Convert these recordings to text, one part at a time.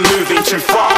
I'm moving too far.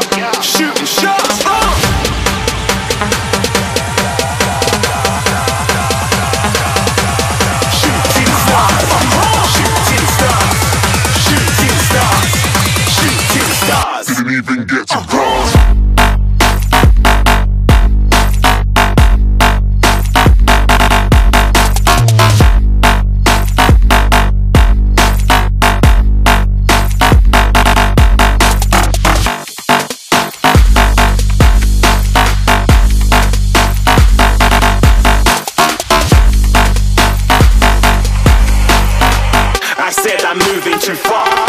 I'm moving too far.